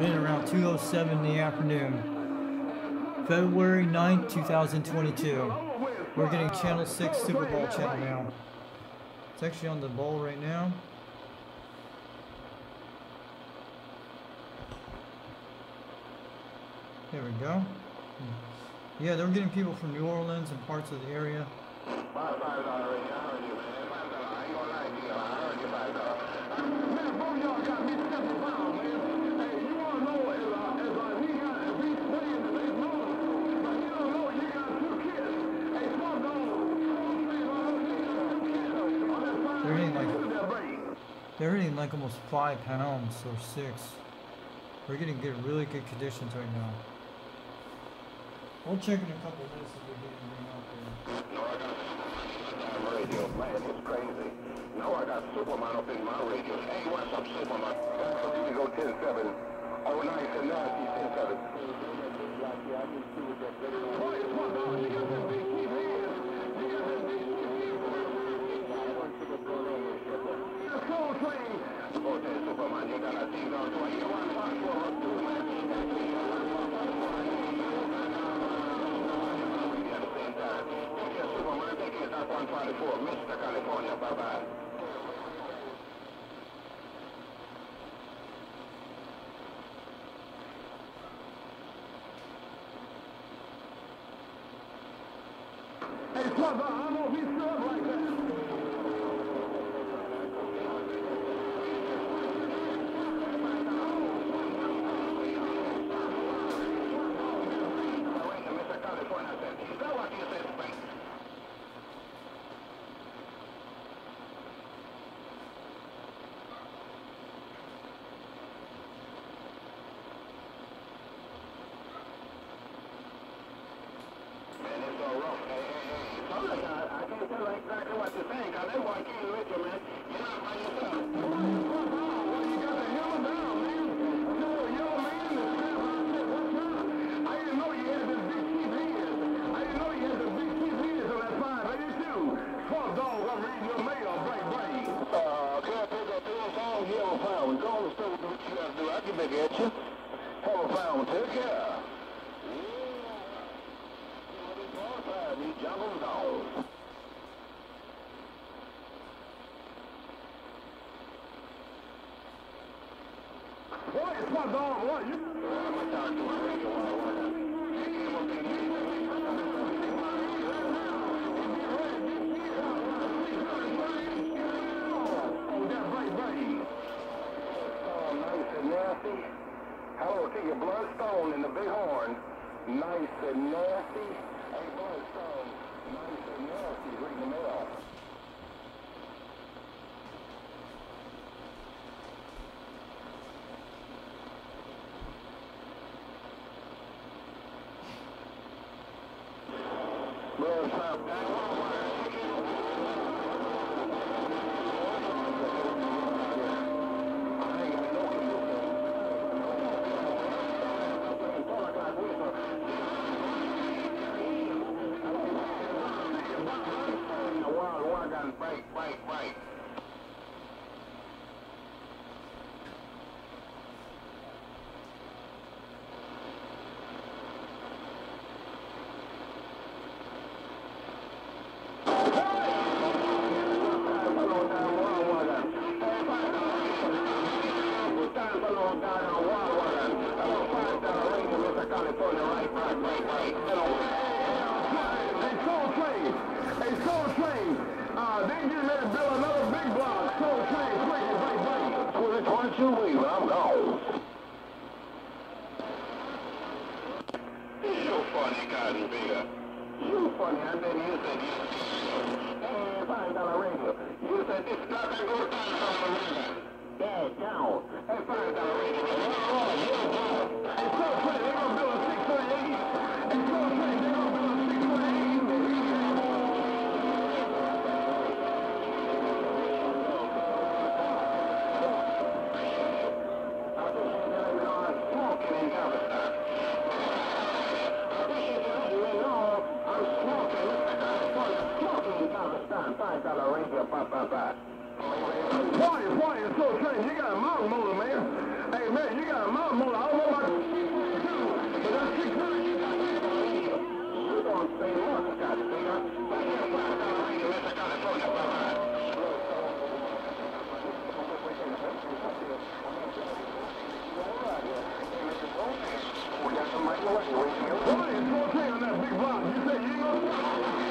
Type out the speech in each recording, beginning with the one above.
in around 2.07 in the afternoon. February 9th, 2022. We're getting Channel 6 Super Bowl channel now. It's actually on the bowl right now. There we go. Hmm. Yeah, they're getting people from New Orleans and parts of the area. They're they're hitting like almost five pounds or six. We're getting good, really good conditions right now. We'll check in a couple minutes if we get anything out there. radio. Man, it's crazy. Now I got Superman up in my radio. Hey, what's up, Superman? Uh, you go 10-7. Oh, nice and nasty, 10-7. Okay, Superman, you got a thing on. So you want to for two minutes? At the same time. Okay, Superman, take it at 124. Bye-bye. Hey, brother, I'm gonna be served like that. Mr. California said, is that what you said, Frank? Man, it's so rough. Hey, hey, hey. Sorry, I, I can't tell you exactly what you're saying, because that boy came with you, man. You're not by yourself. Well, you got to hammer down, man. No, yo, man, the crap I said, what's up? I didn't know you had this big cheap hands. I didn't know you had the big cheap hands on that 582. Fuck, dog, I'm reading your mail, break, break. Uh, can I pick up this song? Yeah, I'm fine. We go on the store, do what you got to do. I can make it at you. Have a fine one. Take care. Jungle Dog. What? Dog. What? You... Oh, that's right, right. Oh, nice and nasty. Hello to your bloodstone and the big horn. Nice and nasty. Hey, bloodstone. Nice and nasty. Reading the mail. Bloodstone. Right, right, right. California, right, right, right, right. Hey, Soul Train. Hey, Soul Train. Uh, they getting ready to build another big block. Soul Train, quick, wait, wait. Well, it's one, two, wait, I'm gone. You funny, and then you said you... Hey, five dollar radio. You said this ain't go down on the river. Yeah, down. Hey, five dollar radio. five. Party, so strange. You got a mountain motor, man. Hey man, you got a mountain motor. I don't know about you, We got some Party, so on that big block. You say you ain't gonna.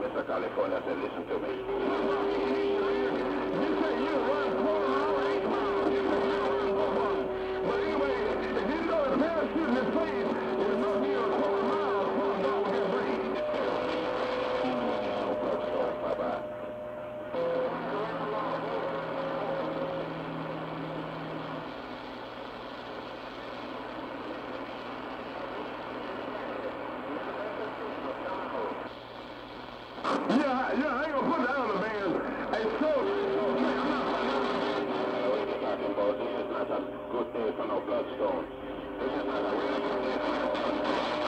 Mr. California, said, listen to me. You say you run for miles. You say you run. But anyway, if you know the parachute in this place. Good day for no bloodstone. This is not a really good day for no bloodstone.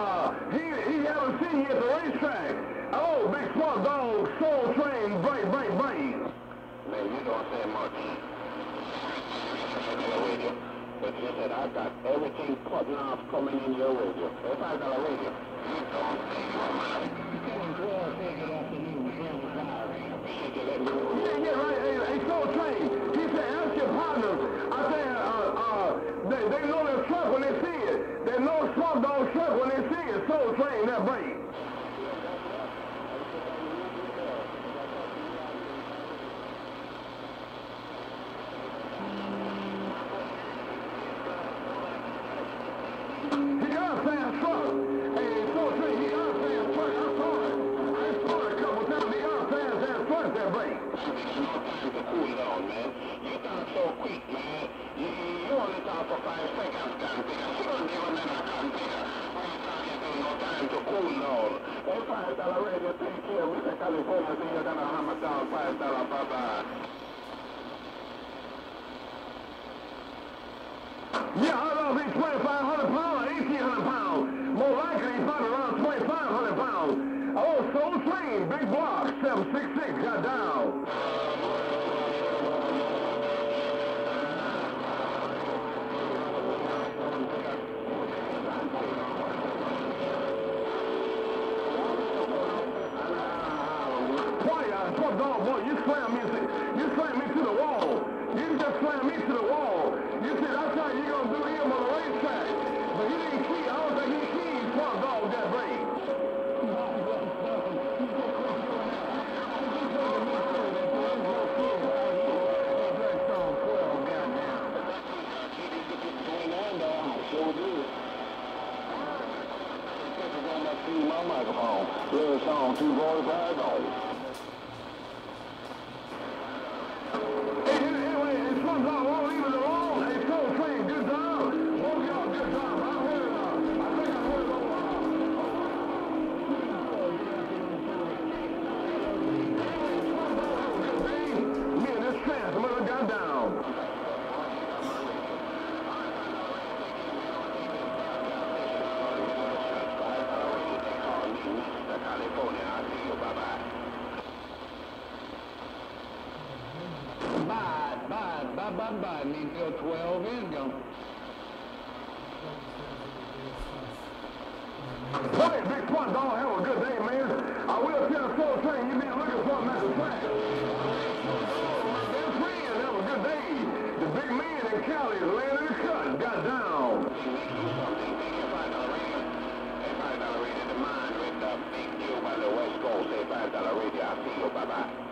uh, he, he had seen scene at the racetrack. Oh, big smart dog, soul train, bright, bright, bright. Man, you don't say much. If I got Radio. But you said I got everything cutting off coming in your radio. If I got a radio, you don't say much. Yeah, yeah, right. Hey, hey, Soul Train. He said, ask your partners. I said, uh, uh, they, they know their truck when they see it. They know Swamp Dog soul train their brains. California, Yeah, I don't 2,500 pounds 1,800 pounds. More likely he's around 2,500 pounds. Oh, Soul Train, big block, 766, got down. Slammed me, you slammed me to the wall. You just slammed me to the wall. You said, that's how you gonna do him on the racetrack. But he didn't key, I don't think he keyed poor dog that break. My microphone. Little song, 245 on. Hey, Need 12 in, go. Hey, Big Spot, dog, have a good day, man. I will tell Soul Train you been looking for him at the track. Best friend, have a good day. The big man in Cali is laying in the cut, got down. Bye-bye.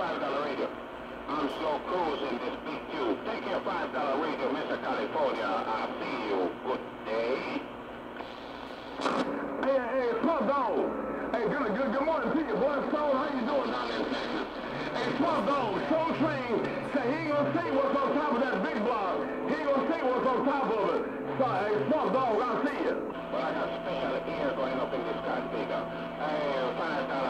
$5 radio. I'm slow cruising this big tube. Take your $5 radio, Mr. California. I'll see you. Good day. Hey, hey, Pump Dog. Hey, good, good, good morning Pete. you, boy. Soul, how you doing down there? Hey, Pump Dog, Soul Train say he ain't gonna see what's on top of that big block. He ain't gonna see what's on top of it. So, hey, Pump Dog, I'll see you. Well, I got special ears going up in this car speaker. Hey, $5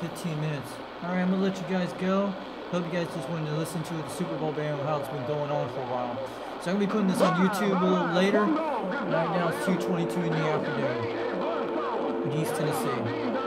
15 minutes. All right, I'm gonna let you guys go. Hope you guys just wanted to listen to the Super Bowl band how it's been going on for a while. So I'm gonna be putting this on YouTube a little later. Right now it's 2:22 in the afternoon in East Tennessee.